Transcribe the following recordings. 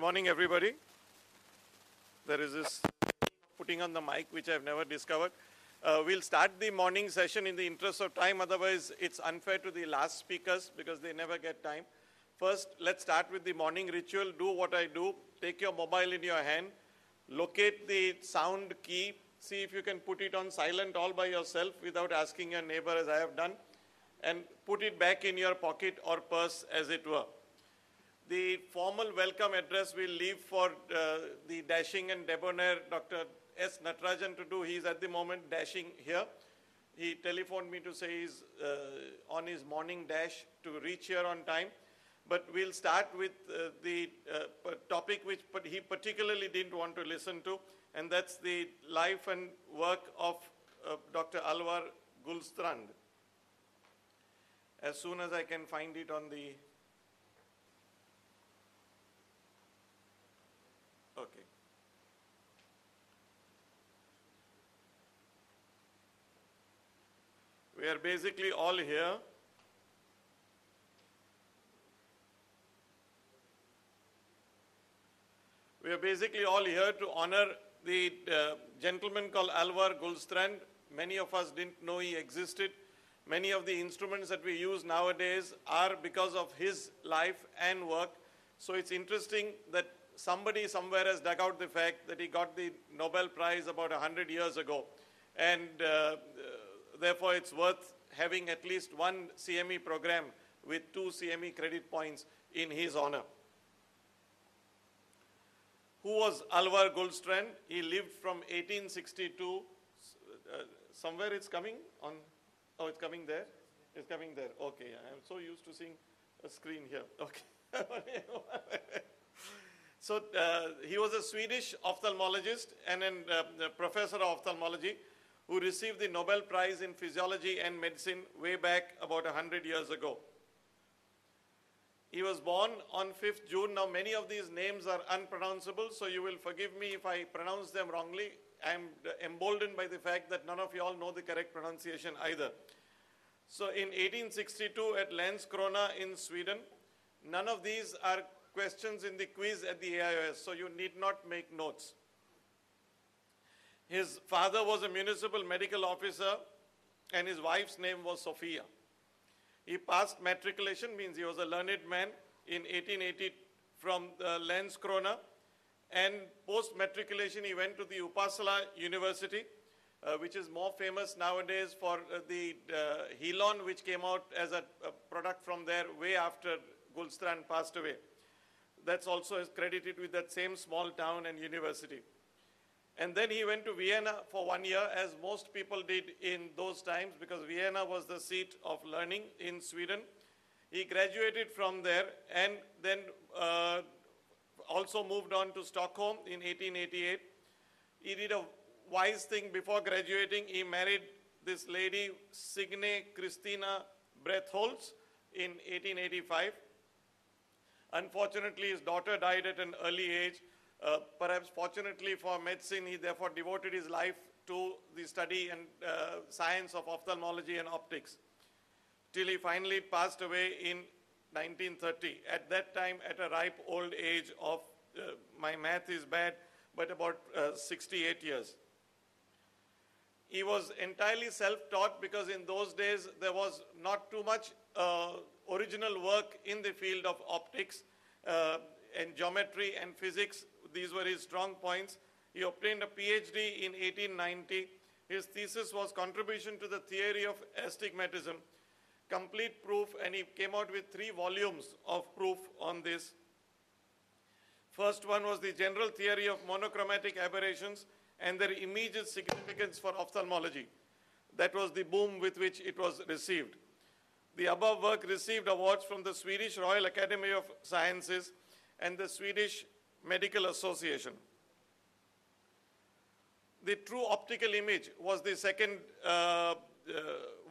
morning, everybody. There is this putting on the mic, which I've never discovered. Uh, we'll start the morning session in the interest of time, otherwise it's unfair to the last speakers because they never get time. First, let's start with the morning ritual. Do what I do. Take your mobile in your hand. Locate the sound key. See if you can put it on silent all by yourself without asking your neighbor as I have done. And put it back in your pocket or purse as it were. The formal welcome address we'll leave for uh, the dashing and debonair Dr. S. Natarajan to do. He's at the moment dashing here. He telephoned me to say he's uh, on his morning dash to reach here on time. But we'll start with uh, the uh, topic which he particularly didn't want to listen to, and that's the life and work of uh, Dr. Alvar Gullstrand. As soon as I can find it on the Okay. We are basically all here. We are basically all here to honor the uh, gentleman called Alvar Gullstrand. Many of us didn't know he existed. Many of the instruments that we use nowadays are because of his life and work. So it's interesting that somebody somewhere has dug out the fact that he got the Nobel Prize about 100 years ago. And uh, therefore, it's worth having at least one CME program with two CME credit points in his honor. Who was Alvar Gullstrand? He lived from 1862. Uh, somewhere it's coming on. Oh, it's coming there? It's coming there. Okay, I'm so used to seeing a screen here. Okay. So uh, he was a Swedish ophthalmologist and a uh, professor of ophthalmology who received the Nobel Prize in Physiology and Medicine way back about 100 years ago. He was born on 5th June. Now, many of these names are unpronounceable, so you will forgive me if I pronounce them wrongly. I'm emboldened by the fact that none of you all know the correct pronunciation either. So, in 1862 at Landskrona in Sweden, none of these are questions in the quiz at the AIOS, so you need not make notes. His father was a municipal medical officer, and his wife's name was Sophia. He passed matriculation, means he was a learned man, in 1880 from uh, Landskrona. And post matriculation, he went to the Uppsala University, uh, which is more famous nowadays for uh, the uh, Healon, which came out as a, a, product from there way after Gullstrand passed away that's also credited with that same small town and university. And then he went to Vienna for one year, as most people did in those times, because Vienna was the seat of learning in Sweden. He graduated from there and then uh, also moved on to Stockholm in 1888. He did a wise thing before graduating. He married this lady, Signe Christina Breitholtz, in 1885. Unfortunately, his daughter died at an early age. Uh, perhaps fortunately for medicine, he therefore devoted his life to the study and uh, science of ophthalmology and optics till he finally passed away in 1930. At that time, at a ripe old age of, uh, my math is bad, but about uh, 68 years. He was entirely self-taught because in those days there was not too much uh, original work in the field of optics and geometry and physics. These were his strong points. He obtained a PhD in 1890. His thesis was Contribution to the Theory of Astigmatism, complete proof, and he came out with three volumes of proof on this. First one was the general theory of monochromatic aberrations and their immediate significance for ophthalmology. That was the boom with which it was received. The above work received awards from the Swedish Royal Academy of Sciences and the Swedish Medical Association. The True Optical Image was the second uh, uh,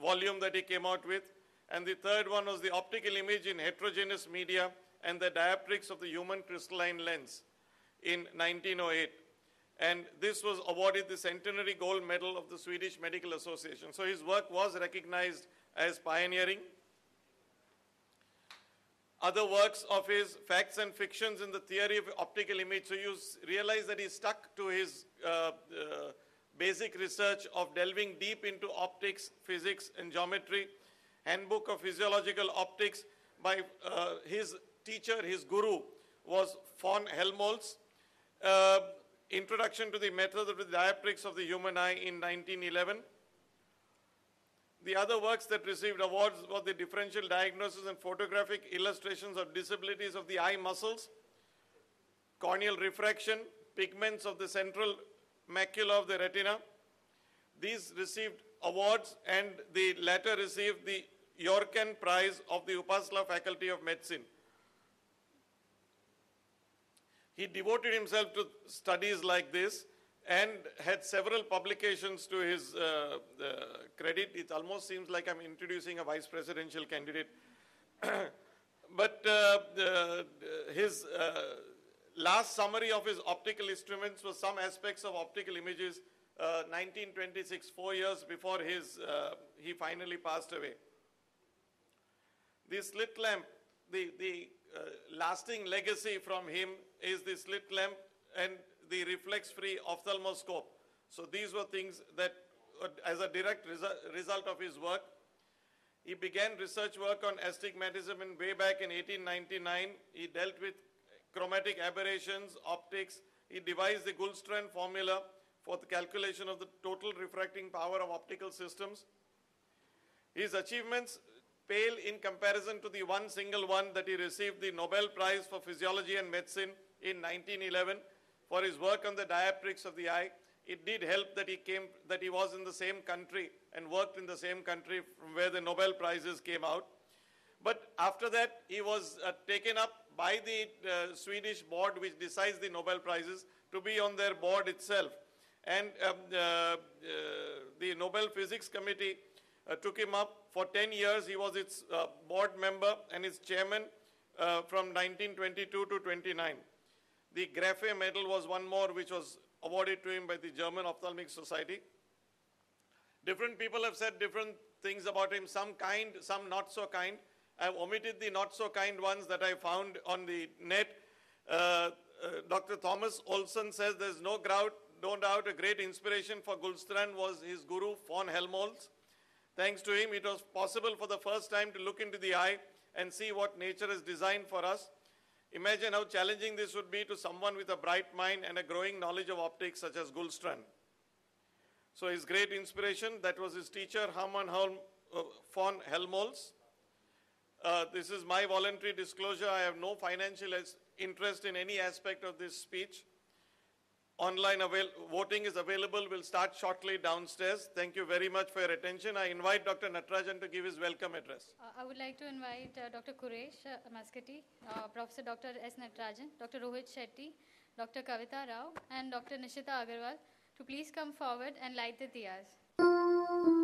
volume that he came out with. And the third one was the optical image in heterogeneous media and the dioptrics of the human crystalline lens in 1908. And this was awarded the centenary gold medal of the Swedish Medical Association. So his work was recognized as pioneering. Other works of his, Facts and Fictions in the Theory of Optical Image. So you realize that he stuck to his uh, uh, basic research of delving deep into optics, physics, and geometry. Handbook of Physiological Optics by uh, his teacher, his guru, was von Helmholtz. Uh, Introduction to the Method of the Dioptrics of the Human Eye in 1911. The other works that received awards were the differential diagnosis and photographic illustrations of disabilities of the eye muscles, corneal refraction, pigments of the central macula of the retina. These received awards and the latter received the Yorken Prize of the Uppsala Faculty of Medicine. He devoted himself to studies like this and had several publications to his uh, uh, credit. It almost seems like I'm introducing a vice presidential candidate. but uh, his uh, last summary of his optical instruments was some aspects of optical images, uh, 1926, four years before his, he finally passed away. The slit lamp, the, the uh, lasting legacy from him is the slit lamp and the reflex-free ophthalmoscope. So these were things that, uh, as a direct resu- result of his work, he began research work on astigmatism in way back in 1899. He dealt with chromatic aberrations, optics. He devised the Gullstrand formula for the calculation of the total refracting power of optical systems. His achievements pale in comparison to the one single one that he received the Nobel Prize for Physiology and Medicine in 1911 for his work on the dioptrics of the eye. It did help that he came, that he was in the same country and worked in the same country from where the Nobel Prizes came out. But after that, he was uh, taken up by the uh, Swedish board which decides the Nobel Prizes to be on their board itself. And um, uh, uh, the Nobel Physics Committee uh, took him up. For 10 years, he was its uh, board member and its chairman from 1922 to 29. The Graefe Medal was one more which was awarded to him by the German Ophthalmic Society. Different people have said different things about him, some kind, some not so kind. I've omitted the not so kind ones that I found on the net. Uh, uh, Dr. Thomas Olson says there's no doubt, no doubt a great inspiration for Gullstrand was his guru, von Helmholtz. Thanks to him, it was possible for the first time to look into the eye and see what nature has designed for us. Imagine how challenging this would be to someone with a bright mind and a growing knowledge of optics such as Gullstrand. So his great inspiration, that was his teacher, Hermann Helm, uh, von Helmholtz. Uh, this is my voluntary disclosure. I have no financial interest in any aspect of this speech. Online voting is available. We'll start shortly downstairs. Thank you very much for your attention. I invite Dr. Natarajan to give his welcome address. Uh, I would like to invite uh, Dr. Quresh uh, Maskati, uh, Professor Dr. S. Natarajan, Dr. Rohit Shetty, Dr. Kavita Rao, and Dr. Nishita Agarwal to please come forward and light the diyas.